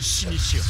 死にしよう。